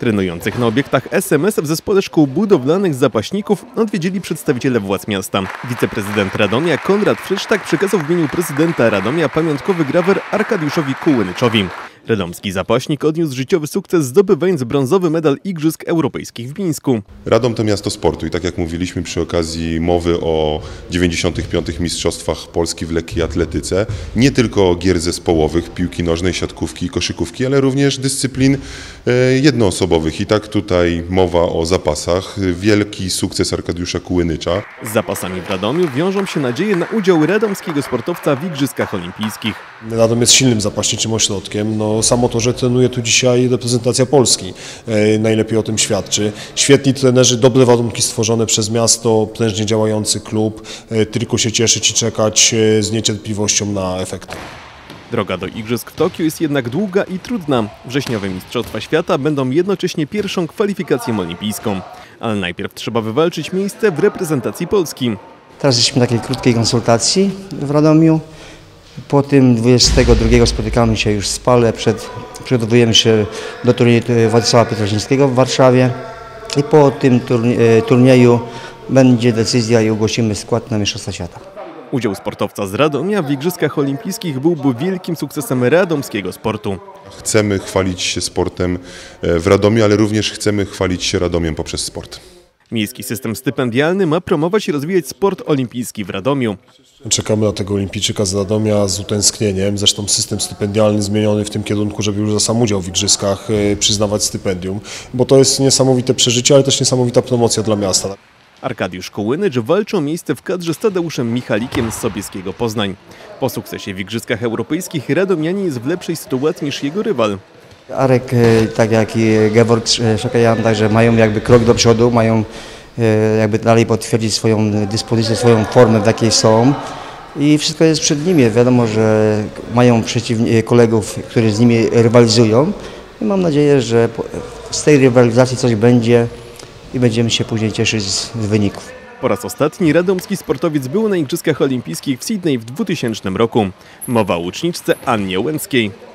Trenujących na obiektach SMS w zespole szkół budowlanych zapaśników odwiedzili przedstawiciele władz miasta. Wiceprezydent Radomia Konrad Frycztak przekazał w imieniu prezydenta Radomia pamiątkowy grawer Arkadiuszowi Kułynyczowi. Radomski zapaśnik odniósł życiowy sukces zdobywając brązowy medal Igrzysk Europejskich w Mińsku. Radom to miasto sportu i tak jak mówiliśmy przy okazji mowy o 95. Mistrzostwach Polski w lekkiej atletyce, nie tylko gier zespołowych, piłki nożnej, siatkówki i koszykówki, ale również dyscyplin e, jednoosobowych. I tak tutaj mowa o zapasach. Wielki sukces Arkadiusza Kułynycza. Z zapasami w Radomiu wiążą się nadzieje na udział radomskiego sportowca w Igrzyskach Olimpijskich. Radom jest silnym zapaśniczym ośrodkiem. No, samo to, że trenuje tu dzisiaj reprezentacja Polski, e, najlepiej o tym świadczy. Świetni trenerzy, dobre warunki stworzone przez miasto, prężnie działający klub. E, tylko się cieszyć i czekać e, z niecierpliwością na efekty. Droga do Igrzysk w Tokio jest jednak długa i trudna. Wrześniowe Mistrzostwa Świata będą jednocześnie pierwszą kwalifikacją olimpijską. Ale najpierw trzeba wywalczyć miejsce w reprezentacji Polski. Teraz jesteśmy na takiej krótkiej konsultacji w Radomiu. Po tym 22 spotykamy się już w Spale, przed, przygotowujemy się do turnieju Władysława Pietrosińskiego w Warszawie i po tym turnie, e, turnieju będzie decyzja i ogłosimy skład na Mistrzostwa Świata. Udział sportowca z Radomia w Igrzyskach Olimpijskich byłby wielkim sukcesem radomskiego sportu. Chcemy chwalić się sportem e, w Radomiu, ale również chcemy chwalić się Radomiem poprzez sport. Miejski system stypendialny ma promować i rozwijać sport olimpijski w Radomiu. Czekamy na tego olimpijczyka z Radomia z utęsknieniem. Zresztą system stypendialny zmieniony w tym kierunku, żeby już za sam udział w igrzyskach e, przyznawać stypendium, bo to jest niesamowite przeżycie, ale też niesamowita promocja dla miasta. Arkadiusz Kołynycz walczy o miejsce w kadrze z Tadeuszem Michalikiem z Sobieskiego Poznań. Po sukcesie w Igrzyskach Europejskich Radomianie jest w lepszej sytuacji niż jego rywal. Arek, e, tak jak i Geworg Szakajan, także mają jakby krok do przodu, mają e, jakby dalej potwierdzić swoją dyspozycję, swoją formę, w jakiej są. I wszystko jest przed nimi. Wiadomo, że mają kolegów, którzy z nimi rywalizują. I mam nadzieję, że z tej rywalizacji coś będzie i będziemy się później cieszyć z wyników. Po raz ostatni radomski sportowiec był na Igrzyskach Olimpijskich w Sydney w 2000 roku. Mowa o uczniczce Annie Łęckiej.